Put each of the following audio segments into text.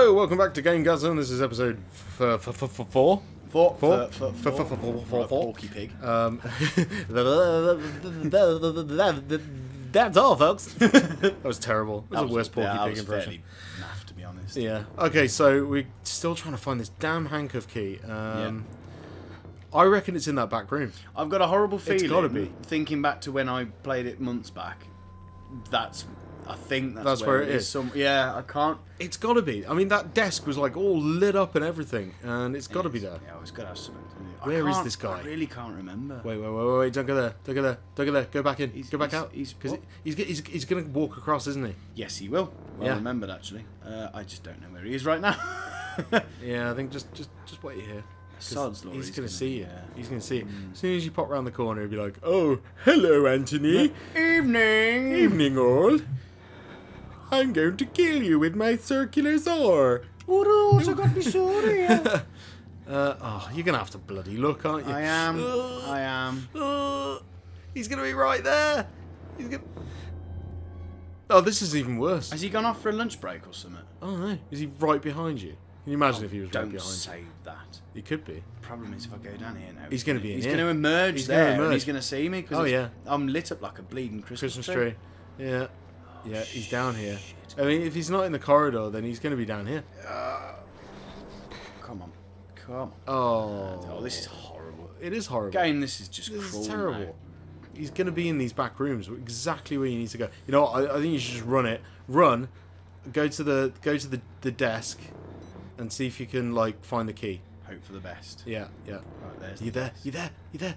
Hello, welcome back to GameGazm. This is episode four. Four? Right, for- Porky Pig. Um, that's all, folks. that was terrible. That was the worst Porky Pig impression. naff, to be honest. Yeah. Okay, so we're still trying to find this damn handcuff key. Um, I reckon it's in that back room. I've got a horrible feeling. It's gotta be. Thinking back to when I played it months back, that's. I think that's, That's where it is. Some, yeah, I can't. It's got to be. I mean, that desk was like all lit up and everything, and it's got to be there. Yeah, it's got to have something. To do. I Where is this guy? I really can't remember. Wait, wait, wait, wait, wait! Don't go there! Don't go there! Don't go there! Go back in! He's- go back he's- out! he's- because he's, he's he's going to walk across, isn't he? Yes, he will. Well Yeah. remembered, actually. Uh, I just don't know where he is right now. Yeah, I think just just just wait here. Sod's law, He's, he's gonna, gonna- see you. yeah. He's gonna see you. As soon as you pop round the corner, he'll be like, "Oh, hello, Anthony. Evening. Evening, all. I'm going to kill you with my circular saw." Oh, I got me sorry. Uh, oh, you're gonna have to bloody look, aren't you? I am. Uh, I am. uh, he's gonna be right there. He's gonna. Oh, this is even worse. Has he gone off for a lunch break or something? Oh no, is he right behind you? Can you imagine if he was right behind? Don't say that. He could be. Problem is, if I go down here now, He's gonna be in here. He's here. going to emerge He's gonna there, and he's going to see me. Cause Oh, yeah. I'm lit up like a bleeding Christmas, Christmas tree. Yeah. Yeah, he's down here. I mean, if he's not in the corridor, then he's going to be down here. Come on, come on. Oh, Oh, this is horrible. it is horrible. Game, this is just This cruel. is terrible. now. He's going to be in these back rooms, exactly where you need to go. You know, I, I think you should just run it. Run, go to the go to the, the desk, and see if you can like find the key. Hope for the best. Yeah, yeah. Right, there's You the there? You there? You there?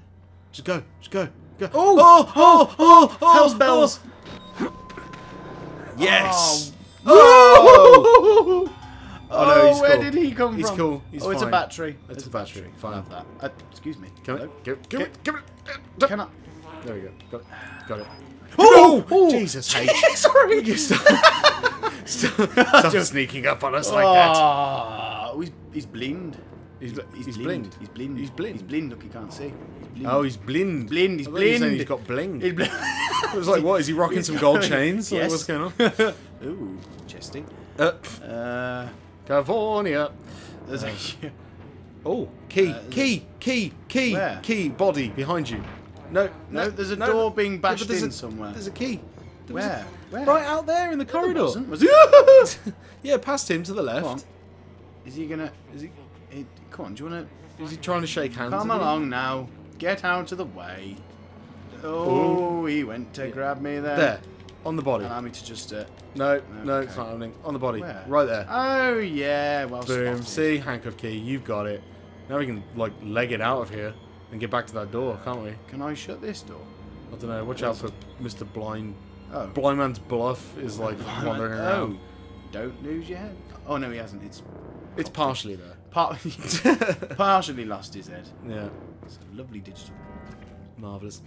Just go. Just go. Go. Oh! Oh! Oh! Oh! oh Hell's bells! Yes. Oh, Oh! Oh, no, he's where cool. did he come He's from? cool. He's oh, it's a battery. It's It's a battery. Fine. I have that. Uh, excuse me. Come Hello? it. Give, give Can- it. Give it. Can I? There we go. Got it. Got it. Oh! oh! Jesus, H. Sorry. You stop, stop, stop sneaking up on us like that. Oh, he's, he's blind. He's, He's, he's blind. blind. He's blind. He's blind. He's blind. Look, he can't see. He's blind. Oh, he's blind. Blind, he's I thought you were saying blind. He's got bling. He's blind. It was like, what? Is he rocking He's some gold going- chains? Like, Yes. What's going on? Ooh, chesty. Uh, Uh, California. there's a. Oh, key, Uh, key, key, key, Where? key, body behind you. No, No, there's a door being bashed there's in a- somewhere. There's a key. There was a- Where? Where? Right out there in the No, corridor. wasn't, was it? yeah, past him to the left. Is he gonna? Is he? He, come on, do you wanna Is he trying to shake hands? come along now? Get out of the way. Oh, he went to grab me there. There, on the body. Allow me to just. Uh, No, no, it's not happening. On the body, Where? right there. oh yeah, well Boom. spotted. See, handcuff key. You've got it. Now we can like leg it out of here and get back to that door, can't we? Can I shut this door? I don't know. Watch out for Mr. Blind. Oh. Blind Man's Bluff is like wandering oh, around. don't lose your head. Oh no, he hasn't. It's It's partially there. part partially lost his head. Yeah, It's a lovely digital. marvelous.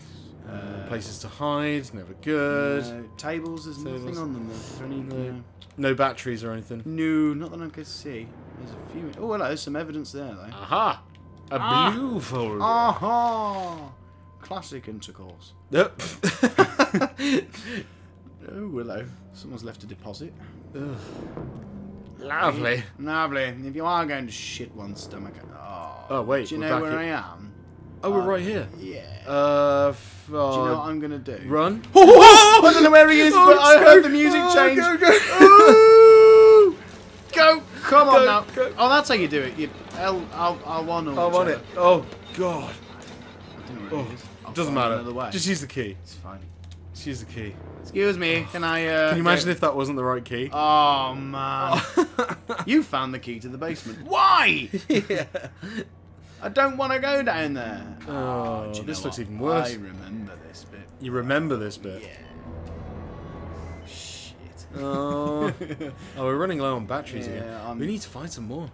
Uh, Uh, places to hide, never good. No, tables, there's Tables. nothing on them. Though. Is there any? No. No. No batteries or anything. no, not that I can see. There's a few. Oh, well, there's some evidence there though. Aha! A Ah. blue folder. Aha! Classic intercourse. Yep. Oh, Willow. Someone's left a deposit. Ugh. Lovely. Lovely. If you are going to shit one stomach. Oh, Oh, wait, Do you know where in- I am? Oh, we're Uh, right here. Yeah. Uh, f- do you know uh, what I'm going to do? run. I don't know where he is, Oh, but I heard the music Oh, change. go, go. Ooh! Go! Come on Go, now. go. Oh, that's how you do it. You L, L, L1 or I'm on whichever. it. Oh, God. I don't know where Oh, it is. I'll doesn't matter. Way. Just use the key. It's fine. Just use the key. Excuse me. Can I? Uh, Can you imagine go- if that wasn't the right key? Oh man! you found the key to the basement. Why? yeah. I don't want to go down there. Oh, do this looks what? even worse. I remember this bit. You remember this bit? Yeah. Shit. Oh. oh, we're running low on batteries Yeah, again. I'm- We need to find some more.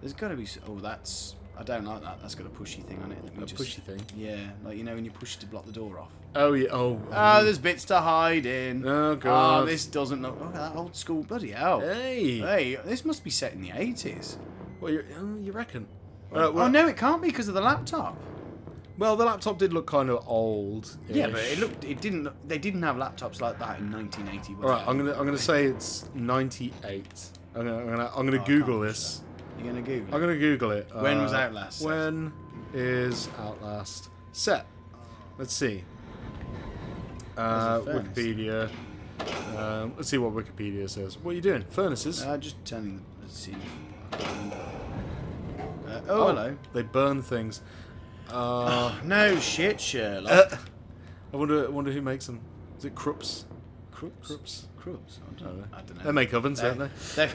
There's got to be. Oh, that's. I don't like that. That's got a pushy thing on it. A just- pushy thing. Yeah, like you know when you push to block the door off. Oh yeah. Oh. Oh, there's bits to hide in. Oh, God. Oh, this doesn't look. Look Oh, that old school bloody hell. Hey. Hey, this must be set in the 80s. Well, you um, you reckon? Oh, Uh, well, no, it can't be because of the laptop. Well, the laptop did look kind of old. Yeah, but it looked. It didn't. They didn't have laptops like that in 1981. All right, I'm gonna I'm gonna say it's 98. I'm gonna, I'm gonna, I'm gonna Oh, Google this. You're gonna Google. I'm it? gonna Google it. When was Uh, Outlast set? When is Outlast set? Let's see. Uh, There's a furnace. Wikipedia. Um, let's see what Wikipedia says. What are you doing? Furnaces? Uh, just turning. Let's see. Uh, oh, hello. They burn things. Uh, No shit, Sherlock. uh, I wonder. I wonder who makes them. Is it Krups? Crooks. Krups. Crooks. I don't, I don't know. They make ovens, don't they? They.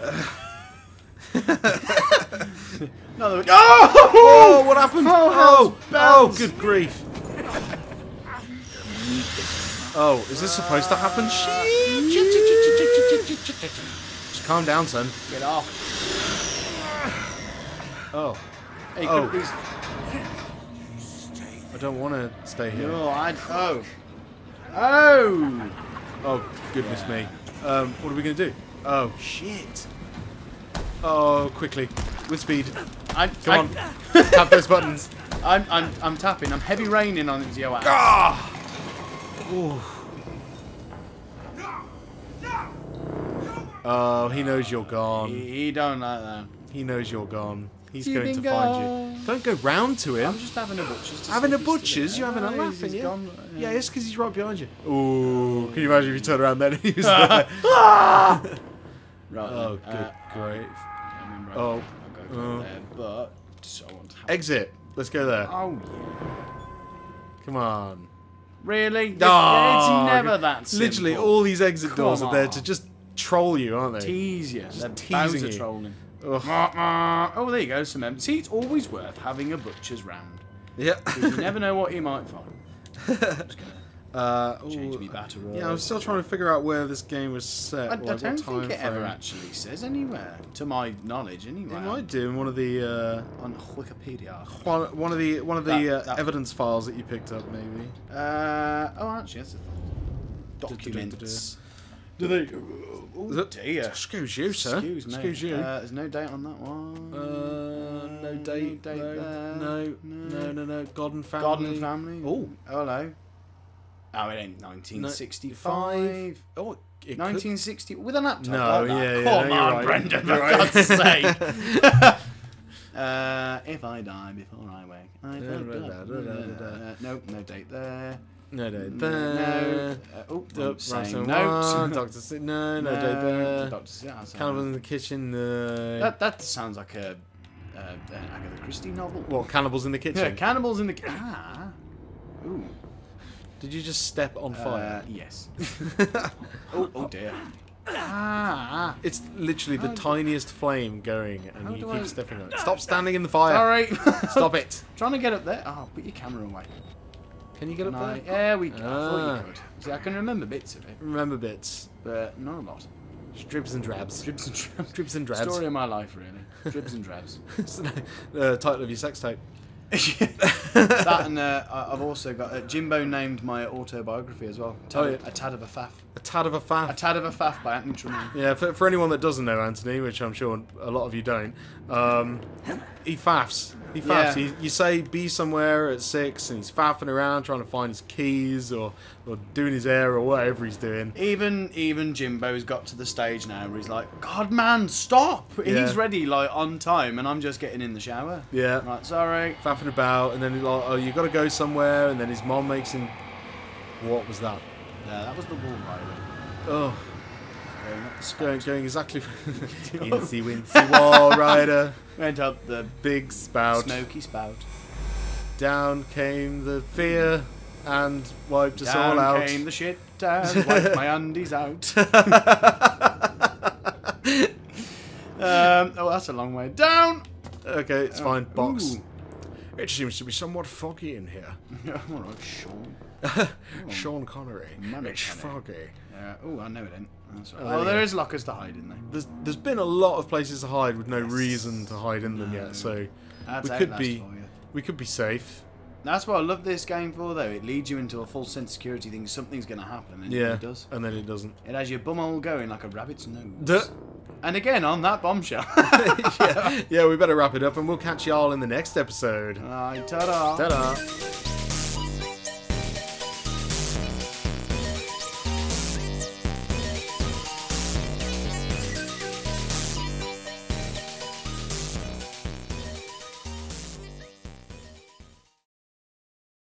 Another. Oh! Oh, what happened? Oh, Oh, oh, good grief. Oh, is this supposed to happen? Just calm down, son. Get off. Oh, Hey, Oh. please. I don't want to stay here. No, I. Oh. Oh. Oh, goodness me. Um, what are we going to do? Oh, shit. Oh, quickly. With speed. I, Come on. Tap those buttons. I'm, I'm, I'm tapping. I'm heavy raining on his yo ass. Ah! Oh, he knows you're gone. He, he don't like that. He knows you're gone. He's You going to find you. Don't go round to him. I'm just having a butcher's. to having a if he's still butcher's? You're having a Oh, laugh, he's and yeah. gone. Yeah, it's because he's right behind you. Ooh, can you imagine if you turn around then and he was there? Right. oh, then, good uh, grief. I mean, right, Oh. I'll go Oh. there, but so I want to have- Exit. Let's go there. Oh yeah. Come on. Really? Oh, it's never that simple. Literally, all these exit Come doors are there to just troll you, aren't they? tease you. They're teasing you. trolling. Oh, there you go. Some em- See, it's always worth having a butcher's round. Yeah. You never know what you might find. Uh, change ooh, me batter. yeah, I'm still trying to figure out where this game was set. I, I like, don't time think it ever actually says anywhere, to my knowledge, anyway. It might do in one of the on Wikipedia. uh, one, one of the one of the That- uh, that- evidence files that you picked up, maybe. Uh, oh, actually, that's a documents. Do they? Oh Is dear. Excuse you, sir. Excuse me. Excuse you. Uh, there's no date on that one. Uh, no date. date no, there. no, no, no, no. God and family. God and family. Oh. hello. Oh, it ain't 1965. Oh, it could- 1960 with a laptop. No, like that. yeah, yeah, Come no, you're on, right. Brendan, for right. God's sake. uh, if I die before I wake, I Da, da, da. Uh, Nope, no date there. No date No. there. Uh, oh, Uh, saying Russell note. Doctor Si- no, no, there. Doctor, yeah, that's Cannibal in the kitchen. No. That that sounds like a uh, an Agatha Christie novel. what? Cannibals in the kitchen. Yeah, cannibals in the ah. Ooh. Did you just step on Uh, fire? yes. oh, oh dear. Ah. It's literally the tiniest flame going, and you keep I- stepping on it. Stop standing in the fire. Sorry. Stop it. Trying to get up there. Oh, put your camera away. Can you get up Can I- there? Yeah, we. I thought Ah. you could. See, I can remember bits of it, Remember bits. but not a lot. Dribs and drabs. Dribs and drabs. Dribs and drabs. Story of my life, really. Dribs and drabs. It's the uh, title of your sex tape. that and uh, I- I've also got uh, Jimbo named my autobiography as well. Tad Oh, yeah. A tad of a faff. A tad of a faff. A tad of a faff by Anthony Tremaine. Yeah, for, for anyone that doesn't know Anthony, which I'm sure a lot of you don't, um, he faffs. He faffs. Yeah. He, you say be somewhere at six, and he's faffing around trying to find his keys or, or doing his hair or whatever he's doing. Even even Jimbo's got to the stage now where he's like, God man, stop! Yeah. He's ready like on time, and I'm just getting in the shower. Yeah. Right, sorry. Faffing about, and then he's like, oh, you got to go somewhere, and then his mom makes him. What was that? Yeah, that was the wall rider. Oh, Going going, going exactly. Incy Wincy Wall Rider, Went up the big spout. smoky spout. Down came the fear and wiped us Down all out. Down came the shit and wiped my undies out. um, oh, that's a long way down. Okay, it's fine. Box. Ooh. It seems to be somewhat foggy in here. All right, Sean. Sean Connery. Money it's Connery. foggy. Yeah. Oh, I know it ain't. That's right. Oh, there Oh, you there go. is lockers to hide in there. There's there's been a lot of places to hide with no Yes. reason to hide in them No. yet, so That's we could be we could be safe. That's what I love this game for, though. It leads you into a full sense of security, thinking something's going to happen, and Yeah, it does. and then it doesn't. It has your bumhole going like a rabbit's nose. Duh. And again, on that bombshell. yeah, yeah, we better wrap it up, and we'll catch y'all in the next episode. Alright, ta-da. Ta-da.